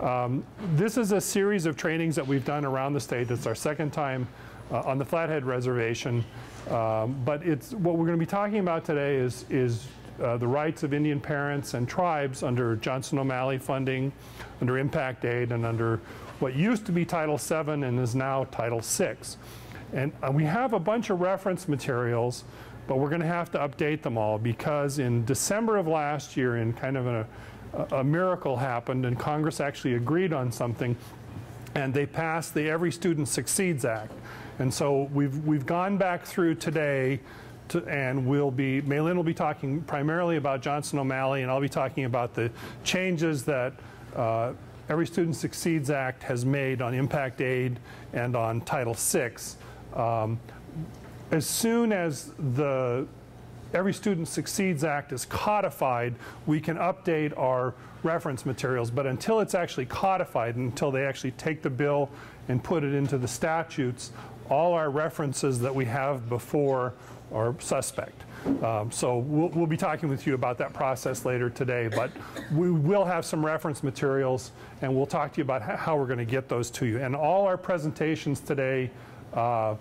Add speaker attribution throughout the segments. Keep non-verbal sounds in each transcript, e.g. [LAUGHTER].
Speaker 1: Um, this is a series of trainings that we've done around the state. It's our second time uh, on the Flathead Reservation. Um, but it's, what we're going to be talking about today is, is uh, the rights of Indian parents and tribes under Johnson O'Malley funding, under impact aid, and under what used to be Title VII and is now Title VI. And uh, we have a bunch of reference materials, but we're going to have to update them all because in December of last year, in kind of a, a miracle happened, and Congress actually agreed on something, and they passed the Every Student Succeeds Act. And so we've, we've gone back through today to, and we'll be, Maylinn will be talking primarily about Johnson O'Malley, and I'll be talking about the changes that uh, Every Student Succeeds Act has made on impact aid and on Title VI. Um, as soon as the Every Student Succeeds Act is codified, we can update our reference materials. But until it's actually codified, until they actually take the bill and put it into the statutes, all our references that we have before are suspect. Um, so we'll, we'll, be talking with you about that process later today, but we will have some reference materials and we'll talk to you about how we're going to get those to you. And all our presentations today uh,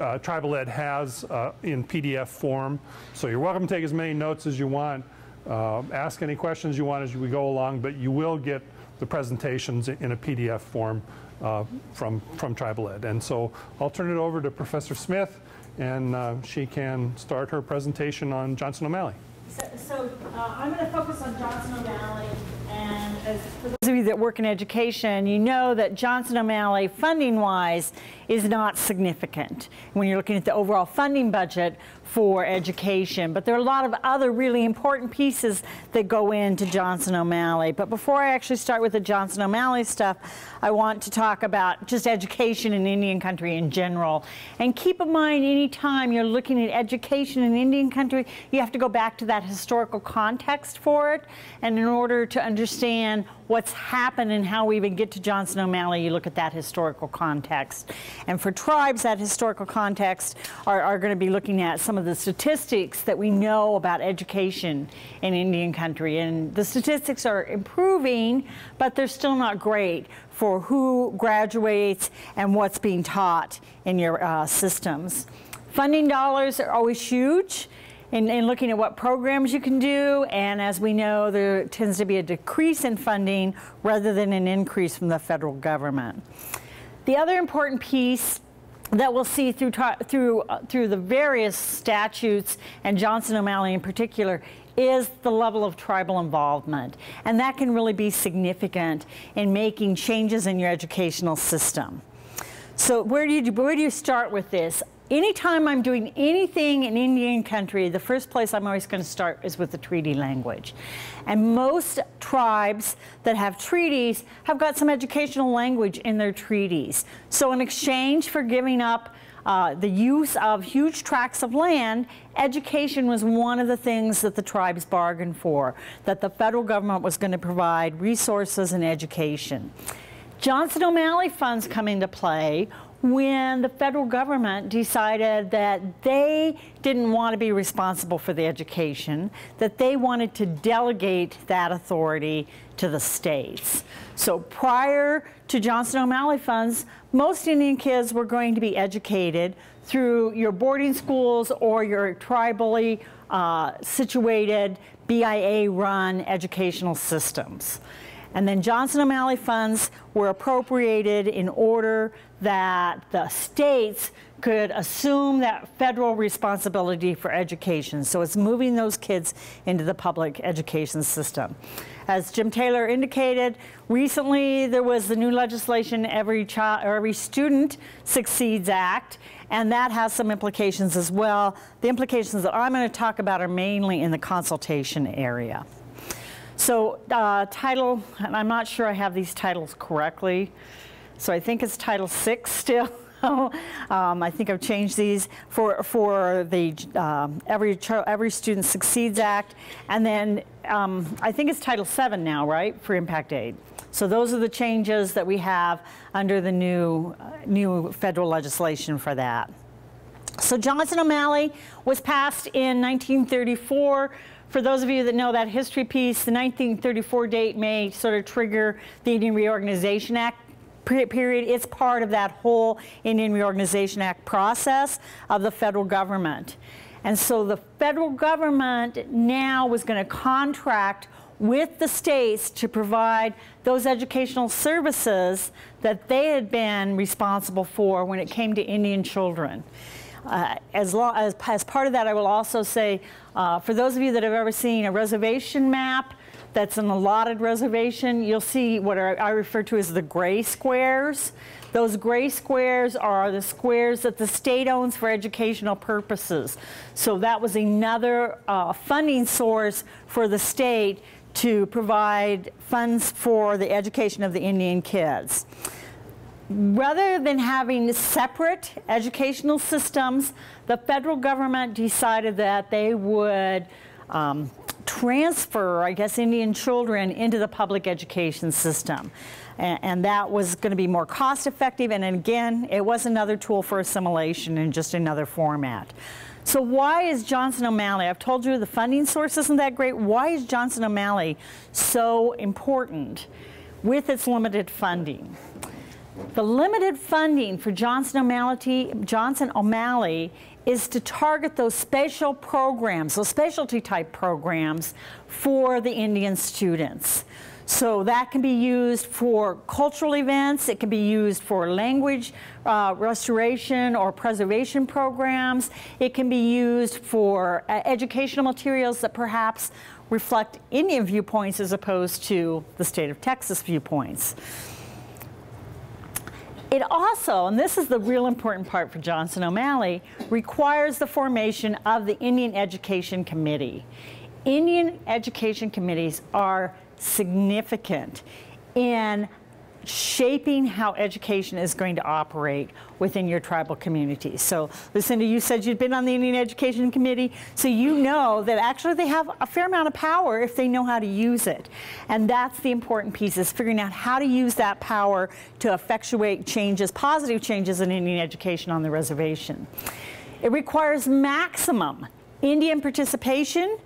Speaker 1: uh, Tribal Ed has uh, in PDF form. So you're welcome to take as many notes as you want, uh, ask any questions you want as we go along, but you will get the presentations in a PDF form uh, from, from Tribal Ed. And so I'll turn it over to Professor Smith, and uh, she can start her presentation on Johnson O'Malley.
Speaker 2: So, so uh, I'm going to focus on Johnson O'Malley and as for those of you that work in education, you know that Johnson O'Malley funding-wise is not significant when you're looking at the overall funding budget for education. But there are a lot of other really important pieces that go into Johnson O'Malley. But before I actually start with the Johnson O'Malley stuff, I want to talk about just education in Indian country in general. And keep in mind, anytime you're looking at education in Indian country, you have to go back to that historical context for it. And in order to understand what's happened and how we even get to Johnson O'Malley, you look at that historical context. And for tribes, that historical context are, are going to be looking at some of the statistics that we know about education in Indian country. And the statistics are improving, but they're still not great for who graduates and what's being taught in your uh, systems. Funding dollars are always huge in, in looking at what programs you can do. And as we know, there tends to be a decrease in funding rather than an increase from the federal government. The other important piece that we'll see through, through, uh, through the various statutes, and Johnson O'Malley in particular, is the level of tribal involvement. And that can really be significant in making changes in your educational system. So where do you, where do you start with this? Anytime I'm doing anything in Indian country, the first place I'm always going to start is with the treaty language. And most tribes that have treaties have got some educational language in their treaties. So in exchange for giving up uh, the use of huge tracts of land, education was one of the things that the tribes bargained for, that the federal government was going to provide resources and education. Johnson O'Malley funds come into play when the federal government decided that they didn't want to be responsible for the education, that they wanted to delegate that authority to the states. So prior to Johnson O'Malley funds, most Indian kids were going to be educated through your boarding schools or your tribally uh, situated BIA-run educational systems. And then Johnson O'Malley funds were appropriated in order that the states could assume that federal responsibility for education. So it's moving those kids into the public education system. As Jim Taylor indicated, recently there was the new legislation, Every, Child, or Every Student Succeeds Act, and that has some implications as well. The implications that I'm going to talk about are mainly in the consultation area. So uh, title, and I'm not sure I have these titles correctly, so I think it's Title VI still. [LAUGHS] um, I think I've changed these for for the um, every every student succeeds act, and then um, I think it's Title VII now, right, for impact aid. So those are the changes that we have under the new uh, new federal legislation for that. So Johnson O'Malley was passed in 1934 for those of you that know that history piece, the 1934 date may sort of trigger the Indian Reorganization Act period. It's part of that whole Indian Reorganization Act process of the federal government. And so the federal government now was going to contract with the states to provide those educational services that they had been responsible for when it came to Indian children. Uh, as, as, as, part of that, I will also say, uh, for those of you that have ever seen a reservation map, that's an allotted reservation, you'll see what I refer to as the gray squares. Those gray squares are the squares that the state owns for educational purposes. So that was another uh, funding source for the state to provide funds for the education of the Indian kids. Rather than having separate educational systems, the federal government decided that they would um, transfer, I guess, Indian children into the public education system. And, that was going to be more cost effective. And again, it was another tool for assimilation in just another format. So why is Johnson O'Malley, I've told you the funding source isn't that great, why is Johnson O'Malley so important with its limited funding? The limited funding for Johnson O'Malley, Johnson O'Malley is to target those special programs, those specialty type programs for the Indian students. So that can be used for cultural events, it can be used for language uh, restoration or preservation programs, it can be used for uh, educational materials that perhaps reflect Indian viewpoints as opposed to the state of Texas viewpoints. It also, and this is the real important part for Johnson O'Malley, requires the formation of the Indian Education Committee. Indian education committees are significant in shaping how education is going to operate within your tribal community. So Lucinda, you said you'd been on the Indian Education Committee, so you know that actually they have a fair amount of power if they know how to use it. And that's the important piece is figuring out how to use that power to effectuate changes, positive changes in Indian education on the reservation. It requires maximum Indian participation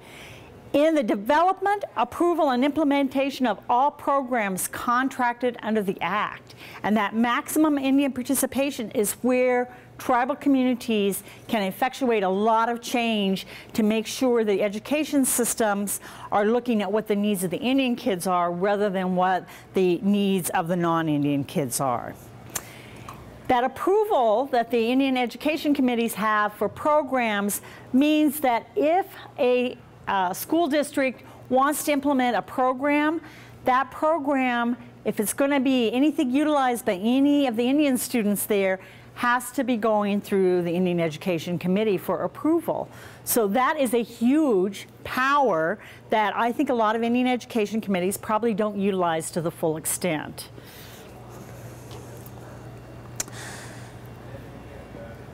Speaker 2: in the development, approval, and implementation of all programs contracted under the Act. And that maximum Indian participation is where tribal communities can effectuate a lot of change to make sure the education systems are looking at what the needs of the Indian kids are rather than what the needs of the non-Indian kids are. That approval that the Indian education committees have for programs means that if a uh, school district wants to implement a program, that program, if it's going to be anything utilized by any of the Indian students there, has to be going through the Indian Education Committee for approval. So that is a huge power that I think a lot of Indian education committees probably don't utilize to the full extent.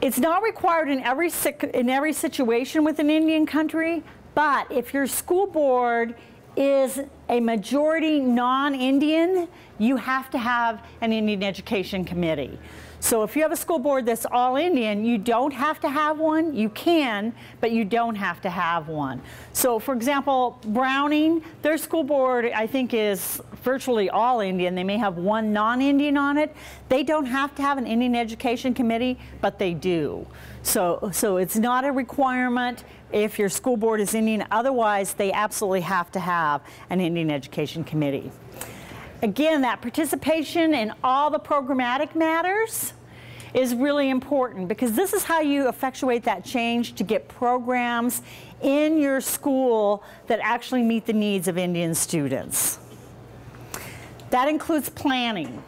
Speaker 2: It's not required in every, in every situation with an Indian country, but if your school board is a majority non-Indian, you have to have an Indian Education Committee. So if you have a school board that's all Indian, you don't have to have one. You can, but you don't have to have one. So for example, Browning, their school board I think is virtually all Indian. They may have one non-Indian on it. They don't have to have an Indian Education Committee, but they do. So, so it's not a requirement if your school board is Indian. Otherwise, they absolutely have to have an Indian Education Committee. Again, that participation in all the programmatic matters is really important because this is how you effectuate that change to get programs in your school that actually meet the needs of Indian students. That includes planning.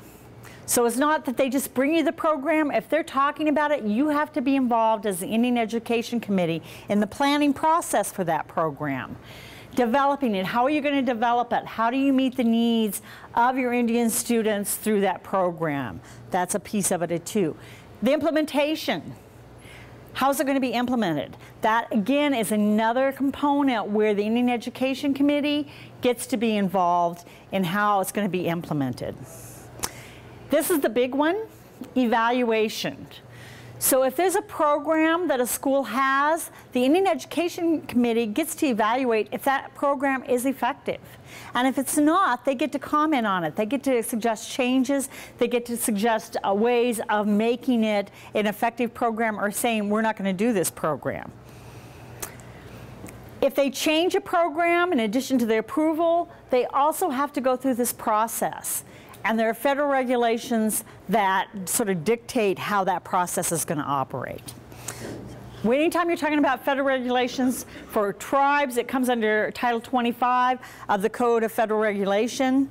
Speaker 2: So it's not that they just bring you the program. If they're talking about it, you have to be involved as the Indian Education Committee in the planning process for that program developing it. How are you going to develop it? How do you meet the needs of your Indian students through that program? That's a piece of it too. The implementation. How's it going to be implemented? That again is another component where the Indian Education Committee gets to be involved in how it's going to be implemented. This is the big one, evaluation. So if there's a program that a school has, the Indian Education Committee gets to evaluate if that program is effective. And if it's not, they get to comment on it. They get to suggest changes. They get to suggest uh, ways of making it an effective program or saying, we're not going to do this program. If they change a program in addition to the approval, they also have to go through this process. And there are federal regulations that sort of dictate how that process is going to operate. Anytime you're talking about federal regulations for tribes, it comes under Title 25 of the Code of Federal Regulation.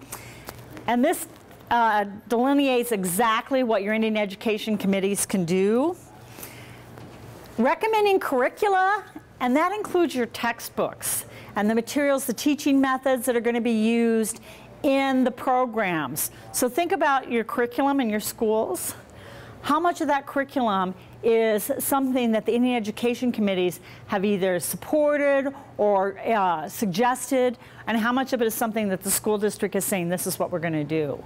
Speaker 2: And this uh, delineates exactly what your Indian education committees can do. Recommending curricula and that includes your textbooks and the materials, the teaching methods that are going to be used in the programs. So think about your curriculum in your schools. How much of that curriculum is something that the Indian Education Committees have either supported or uh, suggested, and how much of it is something that the school district is saying, this is what we're going to do.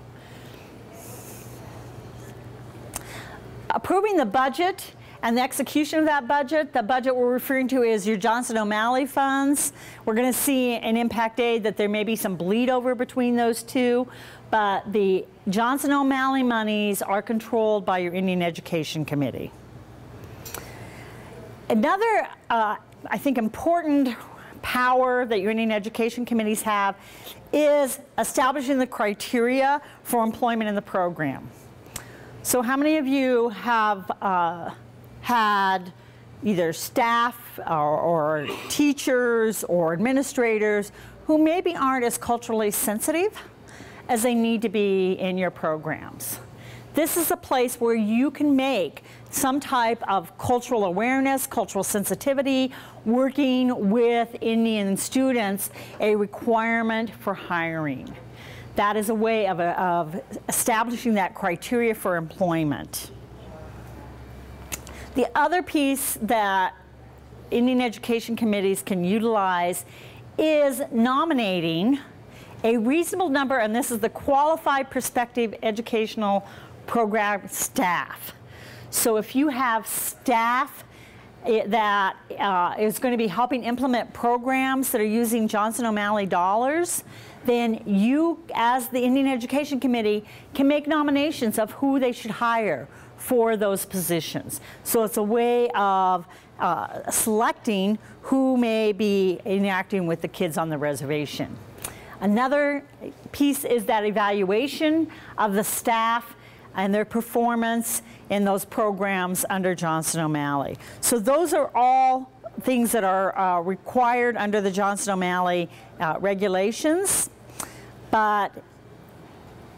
Speaker 2: Approving the budget and the execution of that budget, the budget we're referring to is your Johnson O'Malley funds. We're going to see an impact aid that there may be some bleed over between those two, but the Johnson O'Malley monies are controlled by your Indian Education Committee. Another, uh, I think, important power that your Indian Education Committees have is establishing the criteria for employment in the program. So how many of you have uh, had either staff or, or teachers or administrators who maybe aren't as culturally sensitive as they need to be in your programs. This is a place where you can make some type of cultural awareness, cultural sensitivity, working with Indian students, a requirement for hiring. That is a way of, of establishing that criteria for employment. The other piece that Indian education committees can utilize is nominating a reasonable number, and this is the qualified prospective educational program staff. So if you have staff eh, that uh, is going to be helping implement programs that are using Johnson O'Malley dollars, then you, as the Indian Education Committee, can make nominations of who they should hire, for those positions. So it's a way of uh, selecting who may be interacting with the kids on the reservation. Another piece is that evaluation of the staff and their performance in those programs under Johnson O'Malley. So those are all things that are uh, required under the Johnson O'Malley uh, regulations. But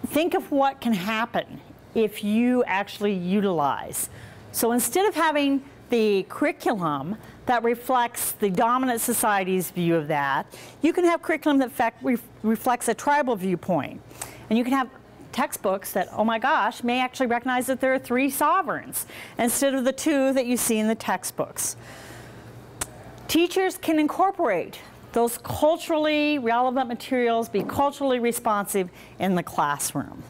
Speaker 2: think of what can happen if you actually utilize. So instead of having the curriculum that reflects the dominant society's view of that, you can have curriculum that reflects a tribal viewpoint. And you can have textbooks that, oh my gosh, may actually recognize that there are three sovereigns instead of the two that you see in the textbooks. Teachers can incorporate those culturally relevant materials, be culturally responsive in the classroom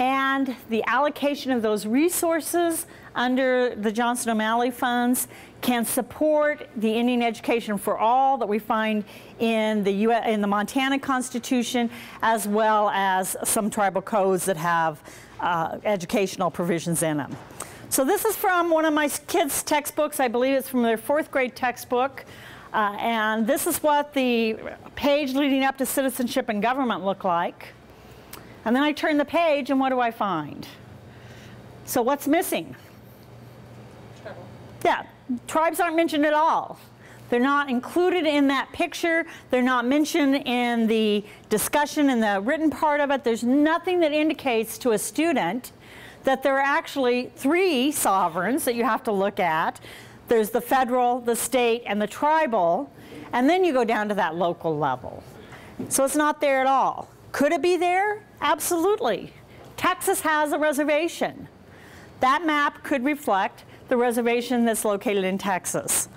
Speaker 2: and the allocation of those resources under the Johnson O'Malley funds can support the Indian education for all that we find in the, US, in the Montana Constitution as well as some tribal codes that have uh, educational provisions in them. So this is from one of my kids' textbooks. I believe it's from their fourth grade textbook. Uh, and this is what the page leading up to citizenship and government look like. And then I turn the page and what do I find? So what's missing? Tribal. Yeah, tribes aren't mentioned at all. They're not included in that picture. They're not mentioned in the discussion in the written part of it. There's nothing that indicates to a student that there are actually three sovereigns that you have to look at. There's the federal, the state, and the tribal, and then you go down to that local level. So it's not there at all. Could it be there? Absolutely. Texas has a reservation. That map could reflect the reservation that's located in Texas.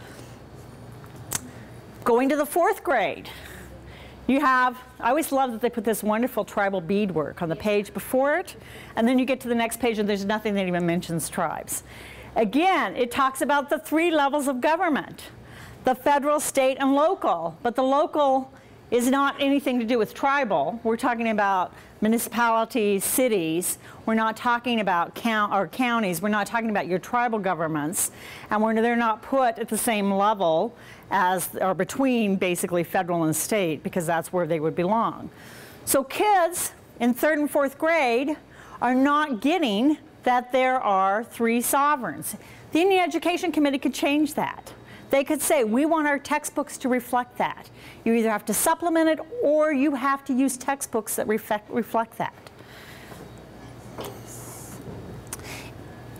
Speaker 2: Going to the fourth grade, You have, I always love that they put this wonderful tribal beadwork on the page before it, and then you get to the next page and there's nothing that even mentions tribes. Again, it talks about the three levels of government, the federal, state, and local, but the local is not anything to do with tribal. We're talking about municipalities, cities. We're not talking about count or counties. We're not talking about your tribal governments, and they're not put at the same level as or between basically federal and state because that's where they would belong. So kids in third and fourth grade are not getting that there are three sovereigns. The Indian Education Committee could change that. They could say, we want our textbooks to reflect that. You either have to supplement it or you have to use textbooks that reflect, reflect that.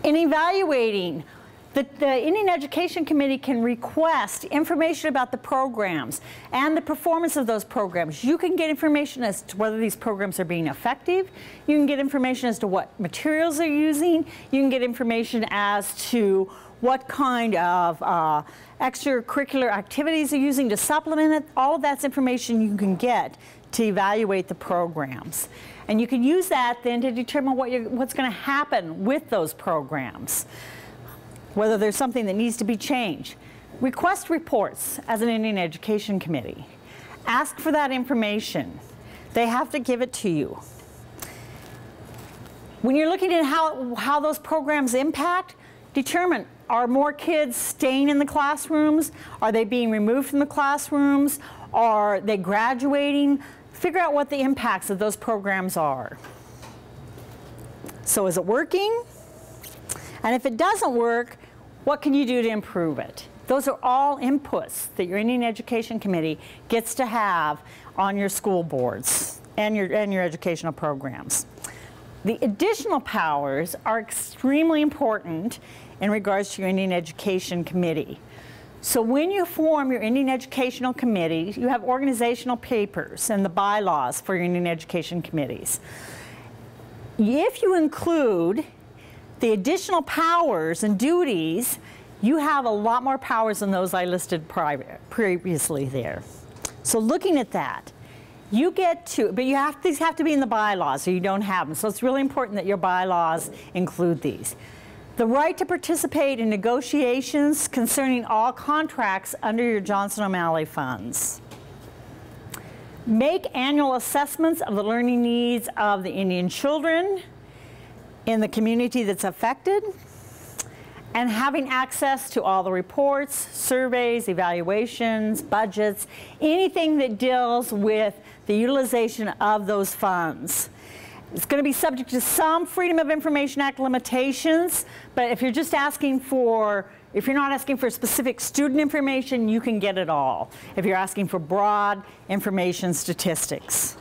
Speaker 2: In evaluating, the, the, Indian Education Committee can request information about the programs and the performance of those programs. You can get information as to whether these programs are being effective. You can get information as to what materials they're using. You can get information as to what kind of uh, extracurricular activities they're using to supplement it. All of that's information you can get to evaluate the programs. And you can use that then to determine what what's going to happen with those programs whether there's something that needs to be changed. Request reports as an Indian Education Committee. Ask for that information. They have to give it to you. When you're looking at how, how those programs impact, determine are more kids staying in the classrooms? Are they being removed from the classrooms? Are they graduating? Figure out what the impacts of those programs are. So is it working? And if it doesn't work, what can you do to improve it? Those are all inputs that your Indian Education Committee gets to have on your school boards and your, and your educational programs. The additional powers are extremely important in regards to your Indian Education Committee. So when you form your Indian Educational Committee, you have organizational papers and the bylaws for your Indian Education Committees. If you include the additional powers and duties, you have a lot more powers than those I listed previously there. So looking at that, you get to, but you have, these have to be in the bylaws or you don't have them. So it's really important that your bylaws include these. The right to participate in negotiations concerning all contracts under your Johnson O'Malley funds. Make annual assessments of the learning needs of the Indian children in the community that's affected and having access to all the reports, surveys, evaluations, budgets, anything that deals with the utilization of those funds. It's going to be subject to some Freedom of Information Act limitations, but if you're just asking for, if you're not asking for specific student information, you can get it all. If you're asking for broad information statistics.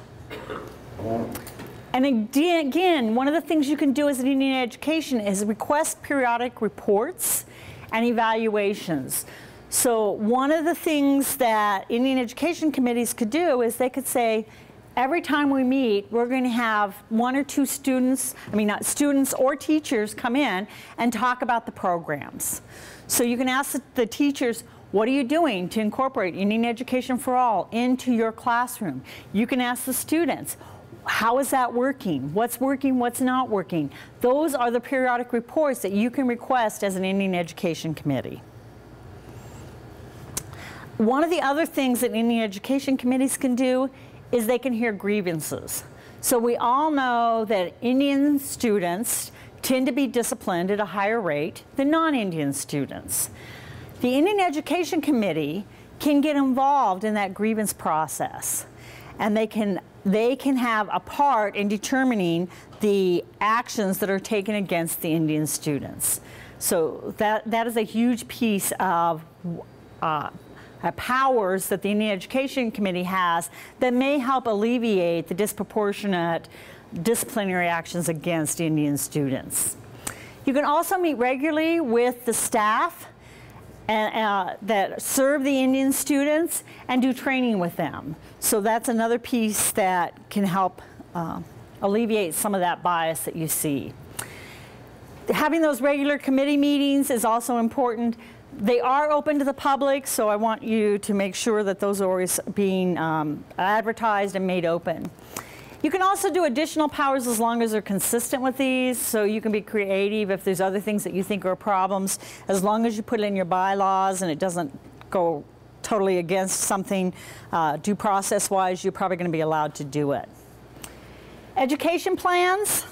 Speaker 2: And again, one of the things you can do as an Indian education is request periodic reports and evaluations. So one of the things that Indian education committees could do is they could say, every time we meet, we're going to have one or two students, I mean, not students or teachers come in and talk about the programs. So you can ask the teachers, what are you doing to incorporate Indian Education for All into your classroom? You can ask the students, how is that working? What's working, what's not working? Those are the periodic reports that you can request as an Indian Education Committee. One of the other things that Indian Education Committees can do is they can hear grievances. So we all know that Indian students tend to be disciplined at a higher rate than non-Indian students. The Indian Education Committee can get involved in that grievance process and they can they can have a part in determining the actions that are taken against the Indian students. So that, that is a huge piece of uh, powers that the Indian Education Committee has that may help alleviate the disproportionate disciplinary actions against Indian students. You can also meet regularly with the staff and, uh, that serve the Indian students and do training with them. So that's another piece that can help uh, alleviate some of that bias that you see. Having those regular committee meetings is also important. they are open to the public, so I want you to make sure that those are always being um, advertised and made open. You can also do additional powers as long as they're consistent with these, so you can be creative if there's other things that you think are problems, as long as you put it in your bylaws and it doesn't go totally against something uh, due process-wise, you're probably going to be allowed to do it. Education plans.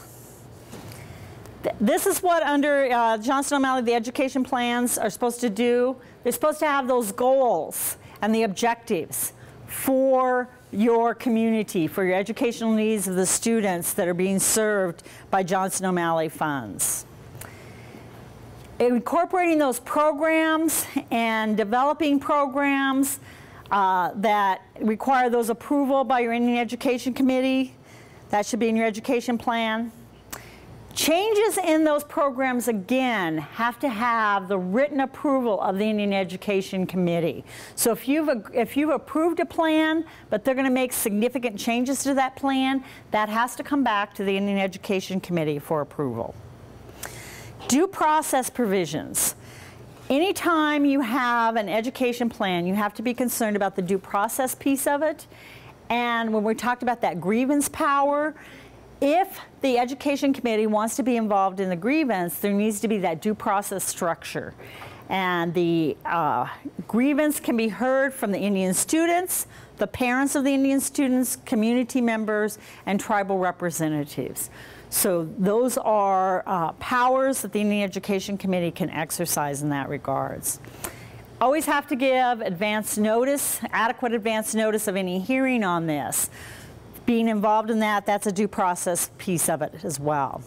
Speaker 2: This is what under uh, Johnson O'Malley the education plans are supposed to do. They're supposed to have those goals and the objectives for your community, for your educational needs of the students that are being served by Johnson O'Malley funds. Incorporating those programs and developing programs uh, that require those approval by your Indian Education Committee, that should be in your education plan. Changes in those programs, again, have to have the written approval of the Indian Education Committee. So if you've, if you've approved a plan, but they're going to make significant changes to that plan, that has to come back to the Indian Education Committee for approval. Due process provisions. Anytime you have an education plan, you have to be concerned about the due process piece of it. And when we talked about that grievance power, if the education committee wants to be involved in the grievance, there needs to be that due process structure. And the uh, grievance can be heard from the Indian students, the parents of the Indian students, community members, and tribal representatives. So those are uh, powers that the Indian Education Committee can exercise in that regards. Always have to give advance notice, adequate advance notice of any hearing on this being involved in that, that's a due process piece of it as well.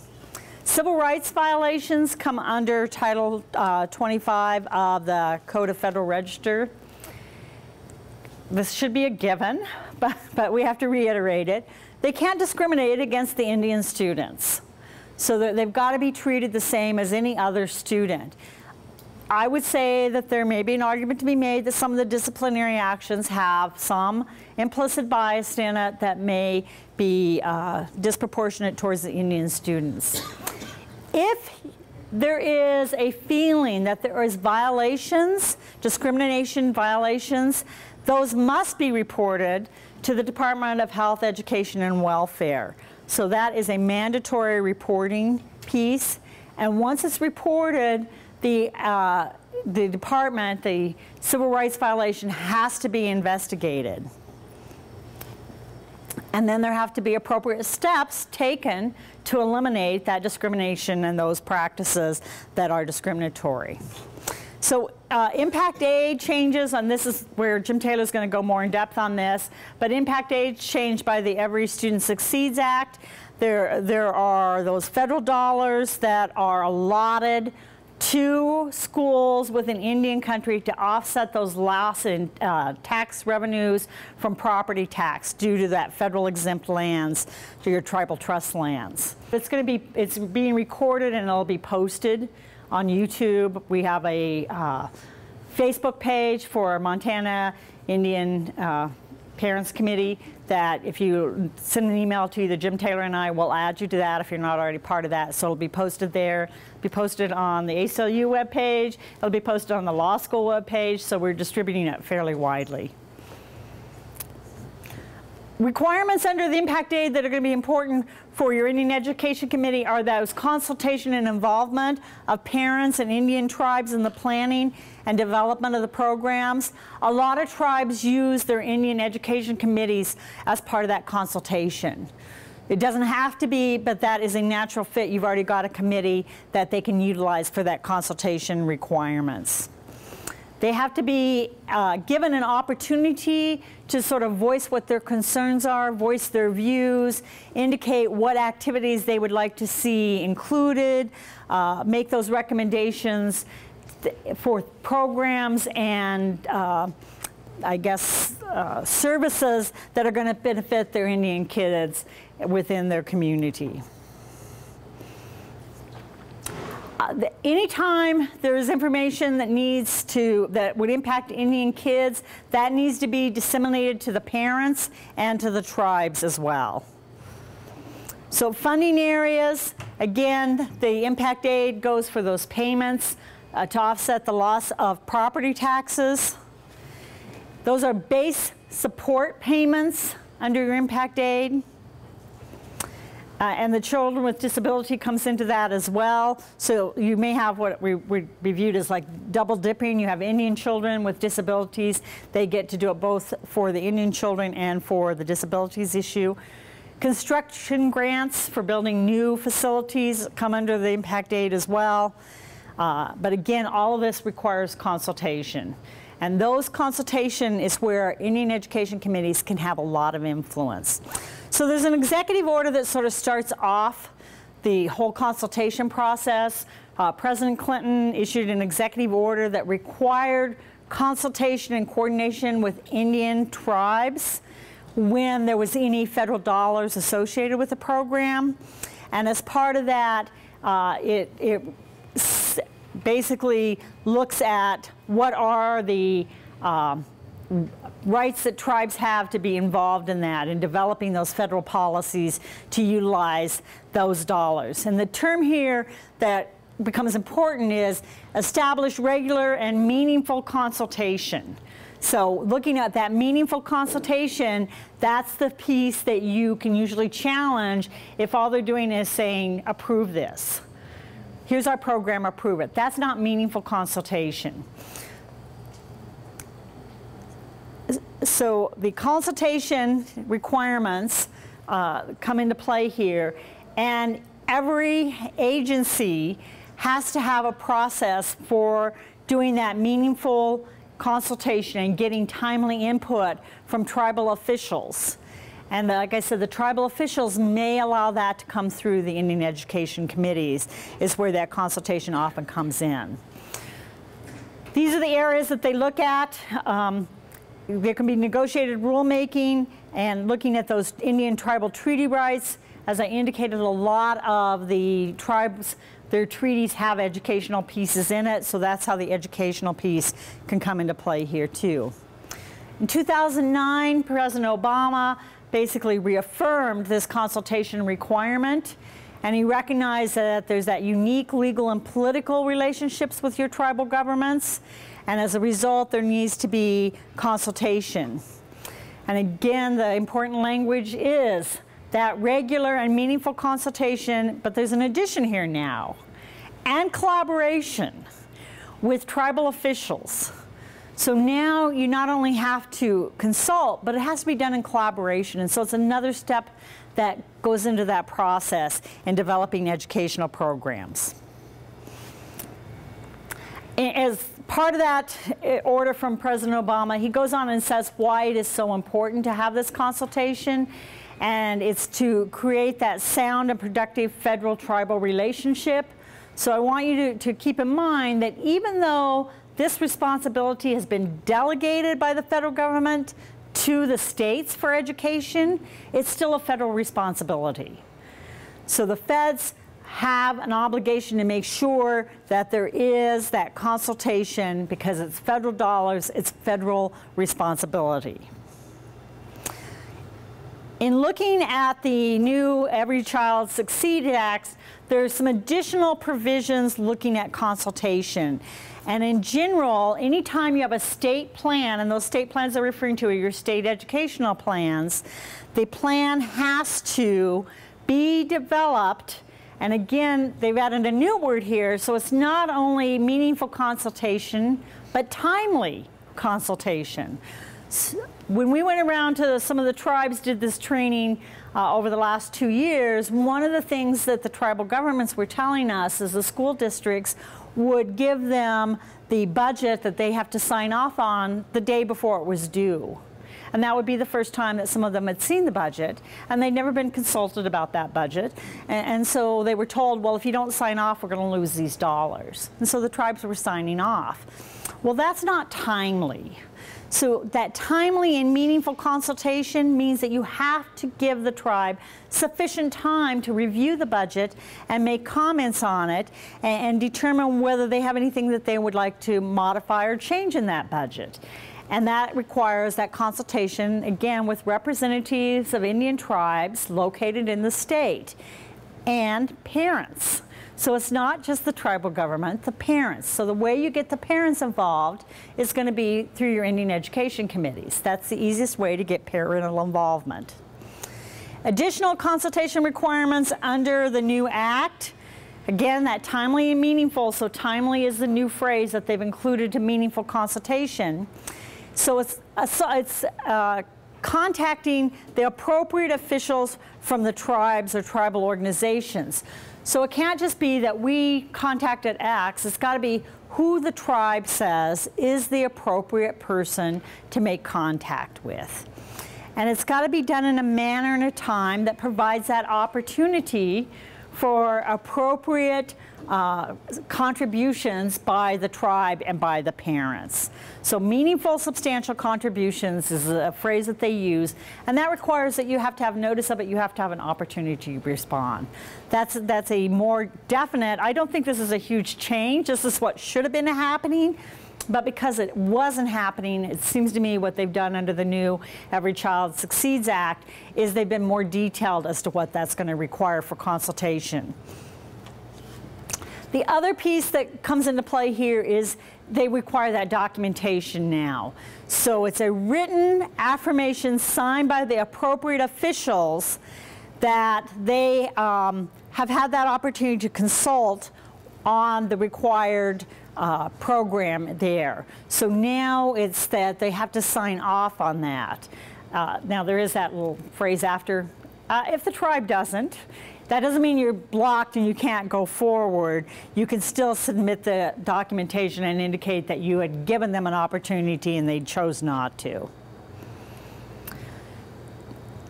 Speaker 2: Civil rights violations come under Title uh, 25 of the Code of Federal Register. This should be a given, [LAUGHS] but, but we have to reiterate it. They can't discriminate against the Indian students. So they've got to be treated the same as any other student. I would say that there may be an argument to be made that some of the disciplinary actions have some implicit bias in it that may be uh, disproportionate towards the Indian students. If there is a feeling that there is violations, discrimination violations, those must be reported to the Department of Health, Education, and Welfare. So that is a mandatory reporting piece. And once it's reported, the, uh, the department, the civil rights violation has to be investigated. And then there have to be appropriate steps taken to eliminate that discrimination and those practices that are discriminatory. So uh, impact aid changes, and this is where Jim Taylor is going to go more in depth on this, but impact aid changed by the Every Student Succeeds Act. There, there are those federal dollars that are allotted to schools within Indian country to offset those loss in uh, tax revenues from property tax due to that federal exempt lands to your tribal trust lands. It's going to be, it's being recorded and it'll be posted on YouTube. We have a uh, Facebook page for Montana Indian uh, Parents Committee that if you send an email to either Jim Taylor and I, we'll add you to that if you're not already part of that. So it'll be posted there, be posted on the ACLU webpage, it'll be posted on the law school webpage, so we're distributing it fairly widely. Requirements under the impact aid that are going to be important for your Indian Education Committee are those consultation and involvement of parents and Indian tribes in the planning and development of the programs. A lot of tribes use their Indian Education Committees as part of that consultation. It doesn't have to be, but that is a natural fit. You've already got a committee that they can utilize for that consultation requirements. They have to be uh, given an opportunity to sort of voice what their concerns are, voice their views, indicate what activities they would like to see included, uh, make those recommendations for programs and uh, I guess uh, services that are going to benefit their Indian kids within their community. Uh, the, anytime there is information that needs to, that would impact Indian kids, that needs to be disseminated to the parents and to the tribes as well. So funding areas, again, the impact aid goes for those payments uh, to offset the loss of property taxes. Those are base support payments under your impact aid. Uh, and the children with disability comes into that as well. So you may have what we, we reviewed as like double dipping. You have Indian children with disabilities. They get to do it both for the Indian children and for the disabilities issue. Construction grants for building new facilities come under the impact aid as well. Uh, but again, all of this requires consultation. And those consultation is where Indian education committees can have a lot of influence. So there's an executive order that sort of starts off the whole consultation process. Uh, President Clinton issued an executive order that required consultation and coordination with Indian tribes when there was any federal dollars associated with the program. And as part of that, uh, it, it basically looks at what are the um, rights that tribes have to be involved in that in developing those federal policies to utilize those dollars. And the term here that becomes important is establish regular and meaningful consultation. So looking at that meaningful consultation, that's the piece that you can usually challenge if all they're doing is saying, approve this. Here's our program, approve it. That's not meaningful consultation. So the consultation requirements uh, come into play here, and every agency has to have a process for doing that meaningful consultation and getting timely input from tribal officials. And like I said, the tribal officials may allow that to come through the Indian Education Committees, is where that consultation often comes in. These are the areas that they look at. Um, there can be negotiated rulemaking and looking at those Indian tribal treaty rights. As I indicated, a lot of the tribes, their treaties have educational pieces in it, so that's how the educational piece can come into play here too. In 2009, President Obama basically reaffirmed this consultation requirement and he recognized that there's that unique legal and political relationships with your tribal governments and as a result, there needs to be consultation. And again, the important language is that regular and meaningful consultation, but there's an addition here now, and collaboration with tribal officials. So now you not only have to consult, but it has to be done in collaboration. And so it's another step that goes into that process in developing educational programs. As part of that eh, order from President Obama, he goes on and says why it is so important to have this consultation. And it's to create that sound and productive federal tribal relationship. So I want you to, to keep in mind that even though this responsibility has been delegated by the federal government to the states for education, it's still a federal responsibility. So the feds have an obligation to make sure that there is that consultation because it's federal dollars, it's federal responsibility. In looking at the new Every Child Succeed Act, there's some additional provisions looking at consultation. And in general, anytime you have a state plan, and those state plans I'm referring to are your state educational plans, the plan has to be developed and again, they've added a new word here, so it's not only meaningful consultation, but timely consultation. when we went around to some of the tribes, did this training uh, over the last two years, one of the things that the tribal governments were telling us is the school districts would give them the budget that they have to sign off on the day before it was due. And that would be the first time that some of them had seen the budget, and they'd never been consulted about that budget. And, and so they were told, well, if you don't sign off, we're going to lose these dollars. And so the tribes were signing off. Well, that's not timely. So that timely and meaningful consultation means that you have to give the tribe sufficient time to review the budget and make comments on it and, and, determine whether they have anything that they would like to modify or change in that budget. And that requires that consultation, again, with representatives of Indian tribes located in the state and parents. So it's not just the tribal government, the parents. So the way you get the parents involved is going to be through your Indian education committees. That's the easiest way to get parental involvement. Additional consultation requirements under the new act. Again, that timely and meaningful. So timely is the new phrase that they've included to meaningful consultation. So it's, it's uh, contacting the appropriate officials from the tribes or tribal organizations. So it can't just be that we contacted X, it's got to be who the tribe says is the appropriate person to make contact with. And it's got to be done in a manner and a time that provides that opportunity for appropriate uh, contributions by the tribe and by the parents. So meaningful substantial contributions is a phrase that they use, and that requires that you have to have notice of it, you have to have an opportunity to respond. That's, that's a more definite, I don't think this is a huge change, this is what should have been happening, but because it wasn't happening, it seems to me what they've done under the new Every Child Succeeds Act is they've been more detailed as to what that's going to require for consultation. The other piece that comes into play here is they require that documentation now. So it's a written affirmation signed by the appropriate officials that they um, have had that opportunity to consult on the required uh, program there. So now it's that they have to sign off on that. Uh, now there is that little phrase after, uh, if the tribe doesn't, that doesn't mean you're blocked and you can't go forward. You can still submit the documentation and indicate that you had given them an opportunity and they chose not to.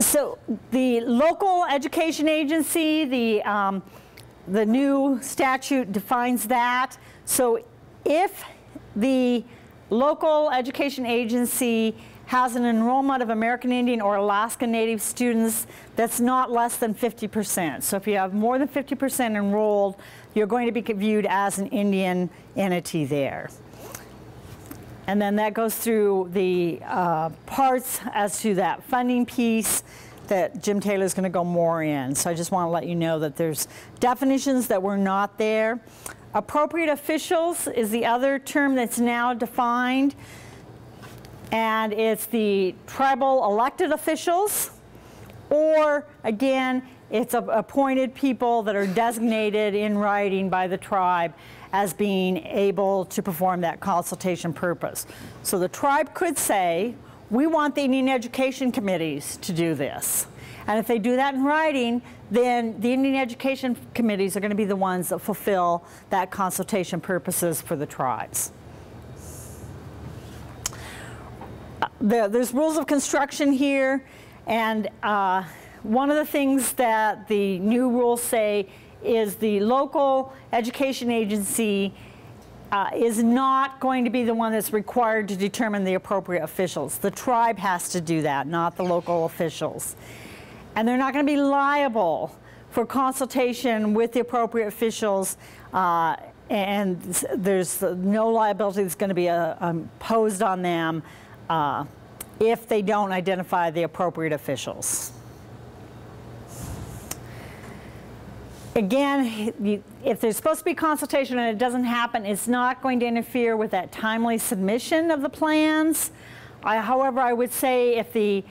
Speaker 2: So the local education agency, the, um, the new statute defines that. So if the local education agency has an enrollment of American Indian or Alaska Native students that's not less than 50%. So if you have more than 50% enrolled, you're going to be viewed as an Indian entity there. And then that goes through the uh, parts as to that funding piece that Jim Taylor is going to go more in. So I just want to let you know that there's definitions that were not there. Appropriate officials is the other term that's now defined, and it's the tribal elected officials, or again, it's appointed people that are designated in writing by the tribe as being able to perform that consultation purpose. So the tribe could say, we want the Indian education committees to do this. And if they do that in writing, then the Indian Education Committees are going to be the ones that fulfill that consultation purposes for the tribes. Uh, there's rules of construction here, and uh, one of the things that the new rules say is the local education agency uh, is not going to be the one that's required to determine the appropriate officials. The tribe has to do that, not the local officials and they're not going to be liable for consultation with the appropriate officials uh, and there's no liability that's going to be uh, imposed on them uh, if they don't identify the appropriate officials. Again, if there's supposed to be consultation and it doesn't happen, it's not going to interfere with that timely submission of the plans. I, however, I would say if the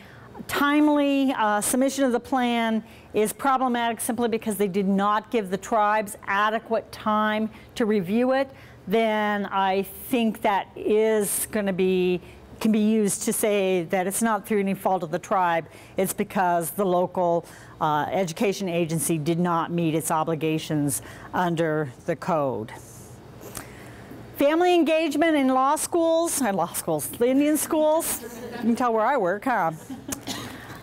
Speaker 2: timely uh, submission of the plan is problematic simply because they did not give the tribes adequate time to review it, then I think that is going to be can be used to say that it's not through any fault of the tribe, it's because the local uh, education agency did not meet its obligations under the code. Family engagement in law schools, and law schools, Indian schools, you can tell where I work, huh?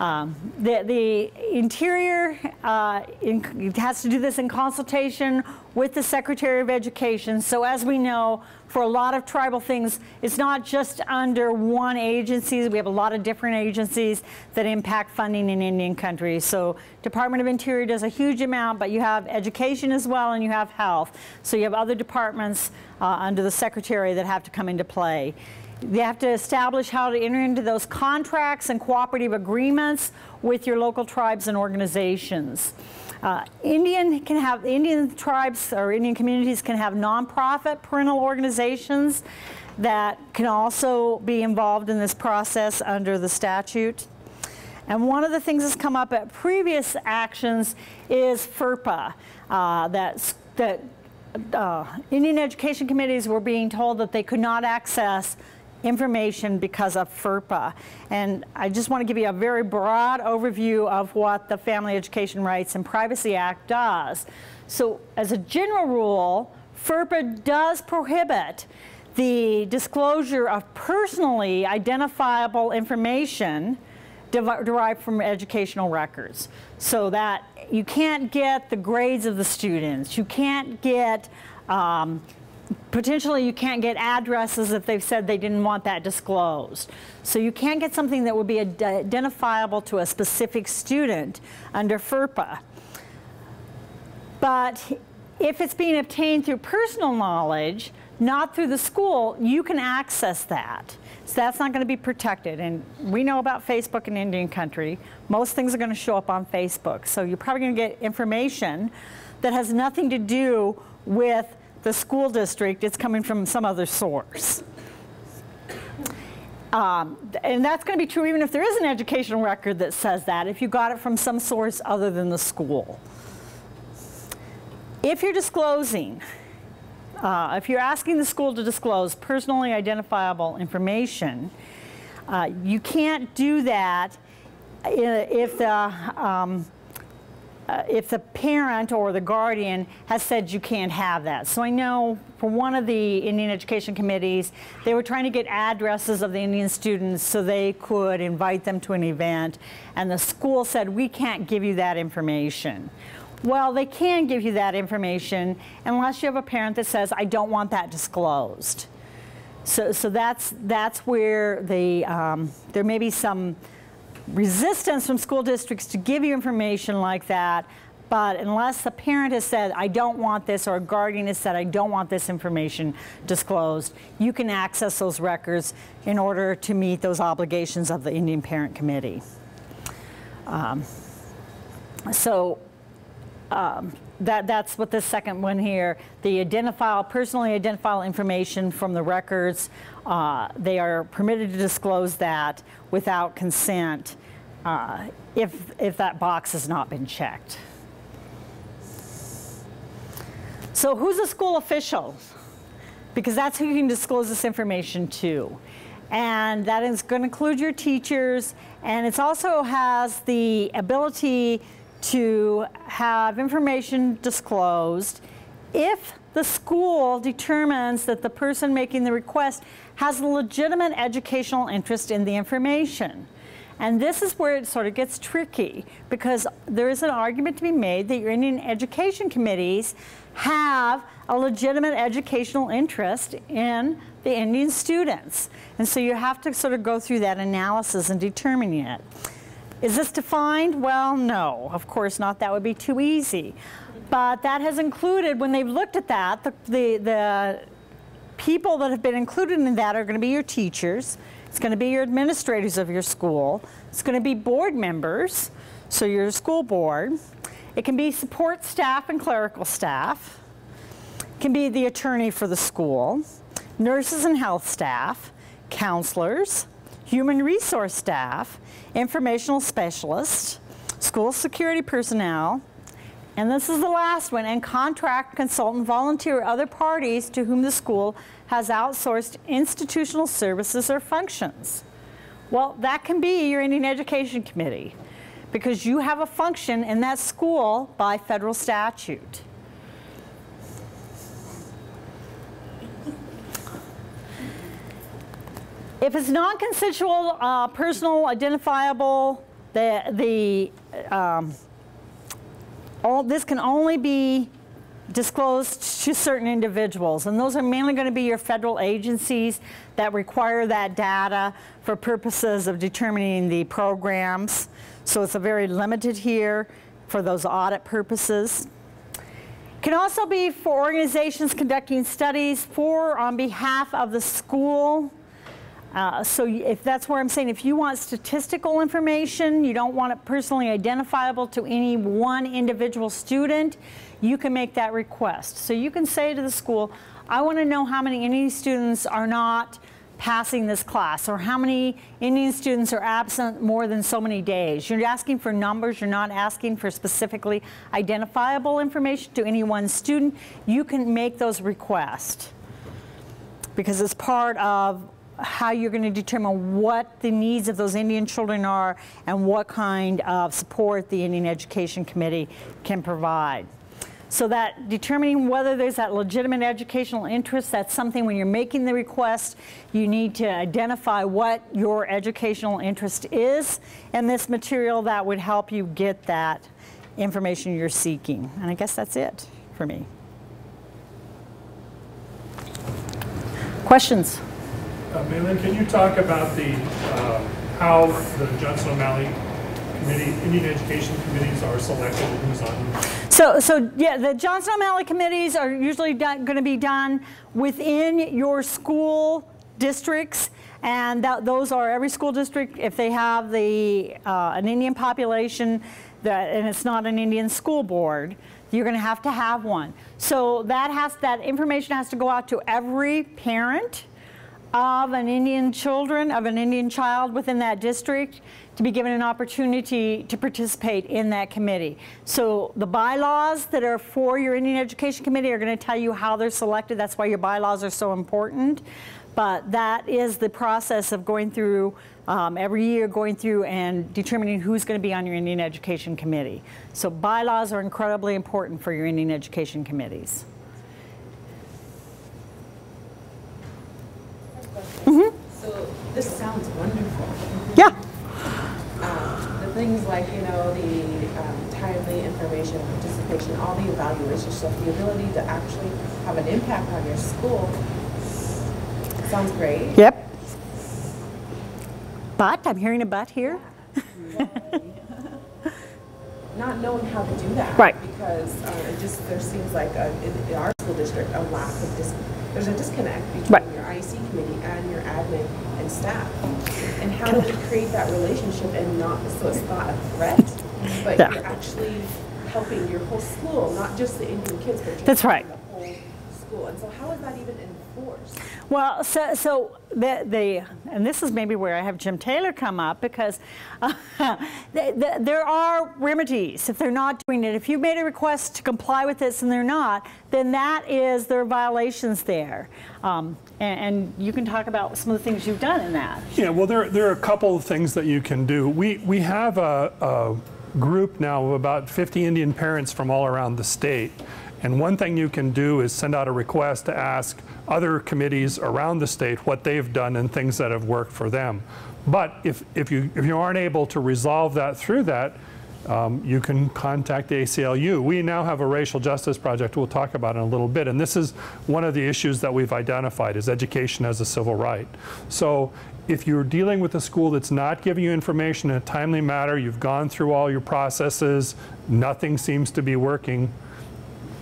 Speaker 2: Um, the, the, Interior uh, in, has to do this in consultation with the Secretary of Education. So as we know, for a lot of tribal things, it's not just under one agency. We have a lot of different agencies that impact funding in Indian country. So Department of Interior does a huge amount, but you have education as well and you have health. So you have other departments uh, under the Secretary that have to come into play. You have to establish how to enter into those contracts and cooperative agreements with your local tribes and organizations. Uh, Indian can have, Indian tribes or Indian communities can have nonprofit parental organizations that can also be involved in this process under the statute. And one of the things that's come up at previous actions is FERPA, uh, that, that uh, Indian education committees were being told that they could not access information because of FERPA. And I just want to give you a very broad overview of what the Family Education Rights and Privacy Act does. So as a general rule, FERPA does prohibit the disclosure of personally identifiable information derived from educational records. So that you can't get the grades of the students, you can't get um, potentially you can't get addresses if they've said they didn't want that disclosed. So you can't get something that would be identifiable to a specific student under FERPA. But if it's being obtained through personal knowledge, not through the school, you can access that. So that's not going to be protected. And we know about Facebook in Indian country. Most things are going to show up on Facebook. So you're probably going to get information that has nothing to do with the school district, it's coming from some other source. Um, and that's going to be true even if there is an educational record that says that, if you got it from some source other than the school. If you're disclosing, uh, if you're asking the school to disclose personally identifiable information, uh, you can't do that if the um, uh, if the parent or the guardian has said you can't have that. So I know for one of the Indian Education Committees, they were trying to get addresses of the Indian students so they could invite them to an event, and the school said, we can't give you that information. Well, they can give you that information unless you have a parent that says, I don't want that disclosed. So, so that's, that's where the, um, there may be some resistance from school districts to give you information like that, but unless the parent has said, I don't want this, or a guardian has said, I don't want this information disclosed, you can access those records in order to meet those obligations of the Indian Parent Committee. Um, so um, that, that's what the second one here, the identifiable, personally identifiable information from the records, uh, they are permitted to disclose that without consent uh, if, if that box has not been checked. So who's a school official? Because that's who you can disclose this information to. And that is going to include your teachers, and it also has the ability to have information disclosed if the school determines that the person making the request has a legitimate educational interest in the information. And this is where it sort of gets tricky because there is an argument to be made that your Indian education committees have a legitimate educational interest in the Indian students. And so you have to sort of go through that analysis and determining it. Is this defined? Well, no, of course not. That would be too easy. But that has included, when they've looked at that, the, the, the people that have been included in that are going to be your teachers, it's going to be your administrators of your school. It's going to be board members, so your school board. It can be support staff and clerical staff. It can be the attorney for the school, nurses and health staff, counselors, human resource staff, informational specialists, school security personnel, and this is the last one, and contract, consultant, volunteer, other parties to whom the school has outsourced institutional services or functions. Well, that can be your Indian Education Committee because you have a function in that school by federal statute. If it's non-consensual, uh, personal, identifiable, the, the um, all, this can only be disclosed to certain individuals. And those are mainly going to be your federal agencies that require that data for purposes of determining the programs. So it's a very limited here for those audit purposes. It Can also be for organizations conducting studies for on behalf of the school Uh, so if that's where I'm saying, if you want statistical information, you don't want it personally identifiable to any one individual student, you can make that request. So you can say to the school, I want to know how many Indian students are not passing this class, or how many Indian students are absent more than so many days. You're asking for numbers, you're not asking for specifically identifiable information to any one student. You can make those requests because it's part of how you're going to determine what the needs of those Indian children are and what kind of support the Indian Education Committee can provide. So that determining whether there's that legitimate educational interest, that's something when you're making the request, you need to identify what your educational interest is and this material that would help you get that information you're seeking. And I guess that's it for me. Questions?
Speaker 1: Uh, Maylinn, can you talk about the, uh, how the Johnson O'Malley Committee, Indian Education Committees are selected and who's on?
Speaker 2: So, so yeah, the Johnson O'Malley committees are usually going to be done within your school districts, and that, those are every school district. If they have the uh, an Indian population, that and it's not an Indian school board, you're going to have to have one. So that has that information has to go out to every parent of an Indian children, of an Indian child within that district to be given an opportunity to participate in that committee. So the bylaws that are for your Indian Education Committee are going to tell you how they're selected. That's why your bylaws are so important. But that is the process of going through um, every year, going through and determining who's going to be on your Indian Education Committee. So bylaws are incredibly important for your Indian Education Committees.
Speaker 3: So this sounds wonderful.
Speaker 2: Yeah.
Speaker 3: Um, the things like, you know, the um, timely information, participation, all the evaluation stuff, the ability to actually have an impact on your school sounds great.
Speaker 2: Yep. But, I'm hearing a but here. [LAUGHS]
Speaker 3: Not knowing how to do that.
Speaker 2: Right.
Speaker 3: Because uh, it just, there seems like a, in, in our school district, a lack of dis, there's a disconnect between
Speaker 2: Right.
Speaker 3: your IEC committee and your admin and staff. And how do we create that relationship and not, so it's not a threat, but
Speaker 2: Yeah.
Speaker 3: you're actually helping your whole school, not just the Indian kids, but
Speaker 2: That's right.
Speaker 3: the whole school. And so how is that even enforced?
Speaker 2: Well, so, so the, the, and this is maybe where I have Jim Taylor come up because uh, [LAUGHS] the, the, there are remedies if they're not doing it. If you made a request to comply with this and they're not, then that is there are violations there. Um, and, and you can talk about some of the things you've done in that.
Speaker 1: Yeah, well, there, there are a couple of things that you can do. We, we have a, a group now of about 50 Indian parents from all around the state. And one thing you can do is send out a request to ask other committees around the state what they've done and things that have worked for them. But if, if, you, if you aren't able to resolve that through that, um, you can contact the ACLU. We now have a racial justice project we'll talk about in a little bit, and this is one of the issues that we've identified is education as a civil right. So if you're dealing with a school that's not giving you information in a timely manner, you've gone through all your processes, nothing seems to be working,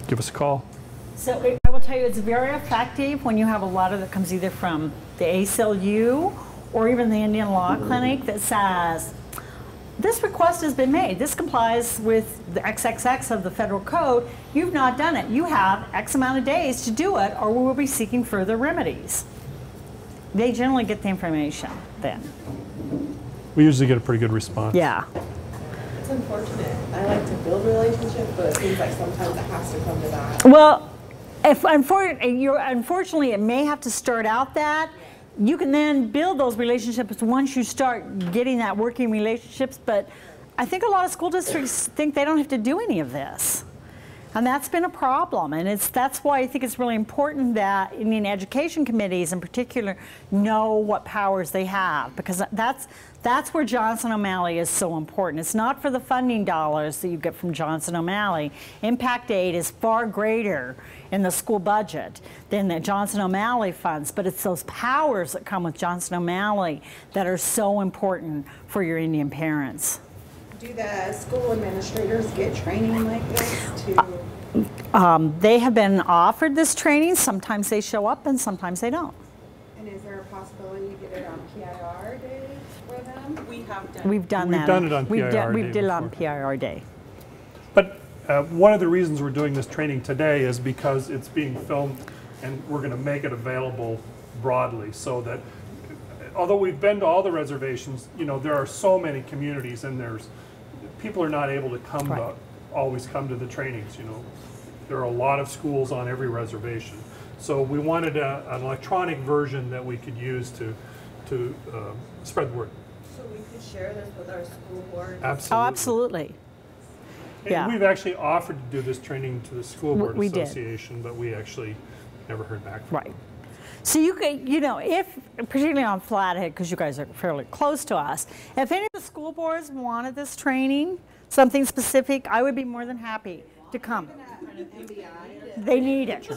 Speaker 1: give us a call.
Speaker 2: So I will tell you, it's very effective when you have a letter that comes either from the ACLU or even the Indian Law Clinic that says, this request has been made. This complies with the XXX of the federal code. You've not done it. You have X amount of days to do it, or we will be seeking further remedies. They generally get the information then.
Speaker 1: We usually get a pretty good response.
Speaker 2: Yeah.
Speaker 3: It's unfortunate. I like to build relationships, but it seems like sometimes it has to come to that.
Speaker 2: Well, if unfortunately, you're, unfortunately, it may have to start out that. You can then build those relationships once you start getting that working relationships. But I think a lot of school districts think they don't have to do any of this. And that's been a problem. And it's, that's why I think it's really important that Indian education committees in particular know what powers they have because that's, that's where Johnson O'Malley is so important. It's not for the funding dollars that you get from Johnson O'Malley. Impact aid is far greater in the school budget than the Johnson O'Malley funds, but it's those powers that come with Johnson O'Malley that are so important for your Indian parents.
Speaker 4: Do the school administrators get training like this to,
Speaker 2: Um, they have been offered this training. Sometimes they show up and sometimes they don't.
Speaker 4: and is there a possibility to get it on PIR day for them?
Speaker 3: Done.
Speaker 2: We've done
Speaker 1: We've
Speaker 2: that.
Speaker 1: done it on
Speaker 2: We've
Speaker 1: PIR
Speaker 2: done- We've it on. PIR day.
Speaker 1: But uh, one of the reasons we're doing this training today is because it's being filmed and we're going to make it available broadly so that although we've been to all the reservations, you know, there are so many communities and there's, people are not able to come to, always come to the trainings, you know. There are a lot of schools on every reservation. So we wanted a, an electronic version that we could use to, to um, spread the word.
Speaker 3: So we could share this with our school board.
Speaker 1: Absolutely.
Speaker 2: Oh, absolutely.
Speaker 1: And
Speaker 2: Yeah.
Speaker 1: We've actually offered to do this training to the School Board
Speaker 2: we did.
Speaker 1: Association, but we actually never heard back from
Speaker 2: Right.
Speaker 1: them.
Speaker 2: So you could, you know, if, particularly on Flathead, because you guys are fairly close to us, if any of the school boards wanted this training, something specific, I would be more than happy to come. They need it.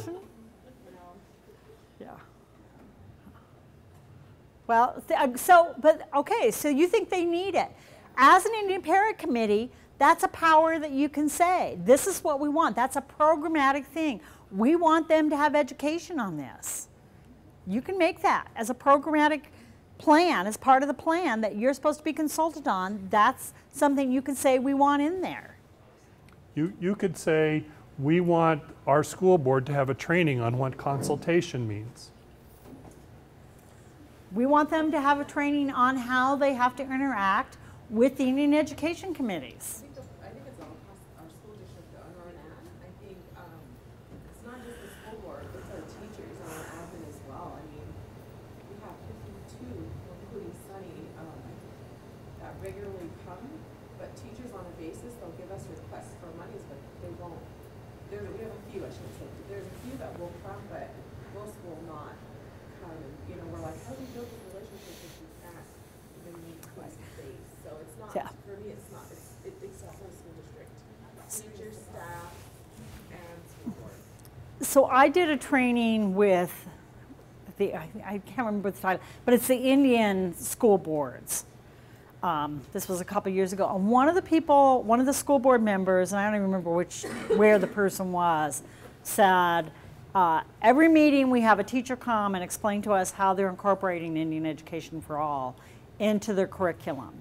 Speaker 2: Well, uh, so, but, okay, so you think they need it. As an Indian Parent Committee, that's a power that you can say, this is what we want. That's a programmatic thing. We want them to have education on this. You can make that as a programmatic plan, as part of the plan that you're supposed to be consulted on. That's something you can say we want in there.
Speaker 1: You, you could say, we want our school board to have a training on what consultation means.
Speaker 2: We want them to have a training on how they have to interact with the Indian Education Committees.
Speaker 3: I think, the- I think it's all across our school district on our end. I think, um, it's not just the school board, it's our teachers and our admin as well. I mean, we have fifty-two, including Sunny, um, regularly come, but teachers on a basis, they'll give us requests for monies, but they won't. There, we have a few, I shouldn't say, there's a few that will come, but most will not come. And, You know, we're like, how do we build this relationship if we can't even meet face to face? So it's not,
Speaker 2: Yeah.
Speaker 3: for me, it's not, it's, it- it's the whole school district. Teachers, staff, and school board.
Speaker 2: So I did a training with the, I, can't remember the title, but it's the Indian school boards. Um, this was a couple years ago. And one of the people, one of the school board members, and I don't even remember which, where the person was, said, uh, every meeting we have a teacher come and explain to us how they're incorporating Indian education for all into their curriculum.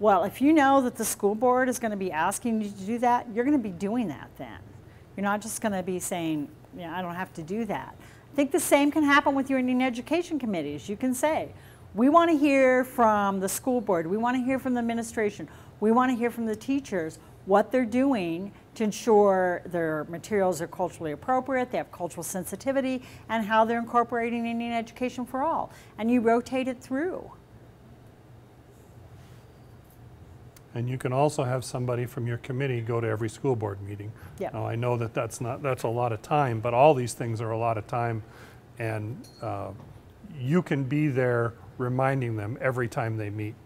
Speaker 2: Well, if you know that the school board is going to be asking you to do that, you're going to be doing that then. You're not just going to be saying, yeah, I don't have to do that. I think the same can happen with your Indian education committees. You can say, we want to hear from the school board, we want to hear from the administration, we want to hear from the teachers what they're doing to ensure their materials are culturally appropriate, they have cultural sensitivity, and how they're incorporating Indian education for all. And you rotate it through.
Speaker 1: And you can also have somebody from your committee go to every school board meeting.
Speaker 2: Yep.
Speaker 1: Now, I know that that's not, that's a lot of time, but all these things are a lot of time. And uh, you can be there reminding them every time they meet.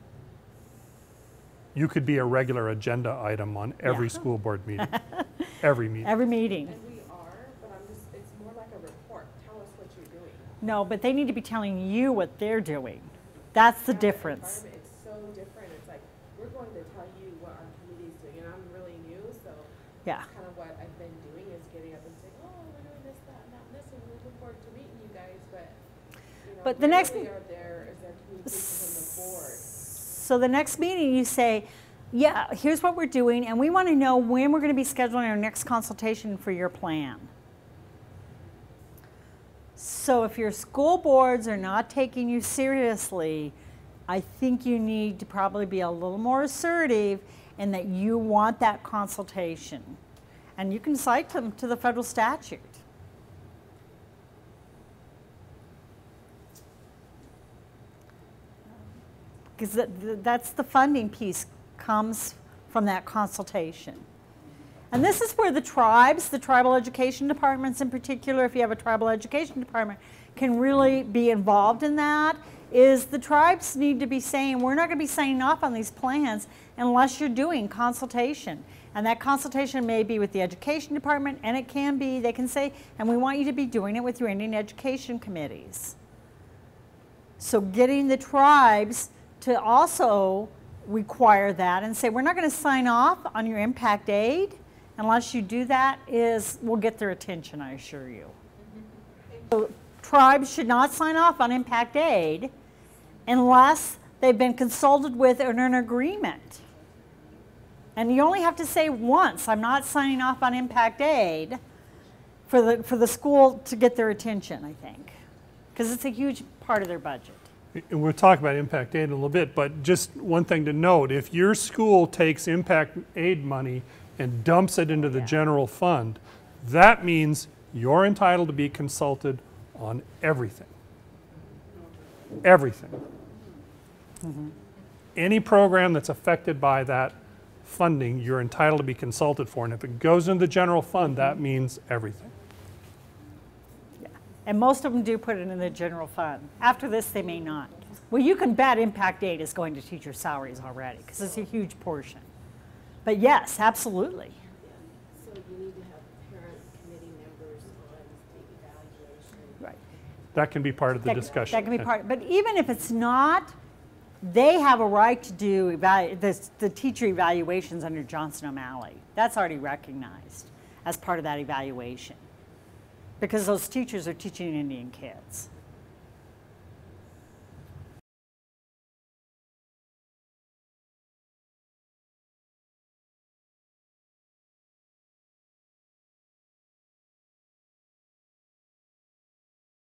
Speaker 1: You could be a regular agenda item on every
Speaker 2: Yeah.
Speaker 1: school board meeting, [LAUGHS] every meeting.
Speaker 2: Every meeting.
Speaker 3: And we are, but I'm just, it's more like a report. Tell us what you're doing.
Speaker 2: No, but they need to be telling you what they're doing. That's the
Speaker 3: Yeah,
Speaker 2: difference.
Speaker 3: environment, It's so different. It's like, we're going to tell you what our committee's doing, and I'm really new, so
Speaker 2: Yeah.
Speaker 3: kind of what I've been doing is getting up and saying, oh, we're doing this, that, and that, and this, and we look forward to meeting you guys, but, you know,
Speaker 2: But the next-
Speaker 3: are there, is there communication from the board.
Speaker 2: So the next meeting, you say, yeah, here's what we're doing, and we want to know when we're going to be scheduling our next consultation for your plan. So if your school boards are not taking you seriously, I think you need to probably be a little more assertive in that you want that consultation. And you can cite them to the federal statute. Because that's the funding piece comes from that consultation. And this is where the tribes, the tribal education departments in particular, if you have a tribal education department, can really be involved in that. Is the tribes need to be saying, we're not going to be signing off on these plans unless you're doing consultation. And that consultation may be with the education department, and it can be, they can say, and we want you to be doing it with your Indian education committees. So getting the tribes to also require that and say, we're not going to sign off on your impact aid unless you do that is, will get their attention, I assure you. So tribes should not sign off on impact aid unless they've been consulted with in an agreement. And you only have to say once, I'm not signing off on impact aid for the, for the school to get their attention, I think. Because it's a huge part of their budget.
Speaker 1: And we'll talk about impact aid in a little bit, but just one thing to note, if your school takes impact aid money and dumps it into the
Speaker 2: Yeah.
Speaker 1: general fund, that means you're entitled to be consulted on everything. Everything. Mm-hmm. Any program that's affected by that funding, you're entitled to be consulted for. And if it goes into the general fund, that means everything. Yeah.
Speaker 2: And most of them do put it in the general fund. After this, they may not. Well, you can bet impact aid is going to teacher salaries already, because it's a huge portion. But yes, absolutely.
Speaker 5: So you need to have parent committee members on the evaluation.
Speaker 2: Right.
Speaker 1: That can be part of the
Speaker 2: That-
Speaker 1: discussion.
Speaker 2: That can be part, but even if it's not, they have a right to do the, the teacher evaluations under Johnson O'Malley. That's already recognized as part of that evaluation. Because those teachers are teaching Indian kids.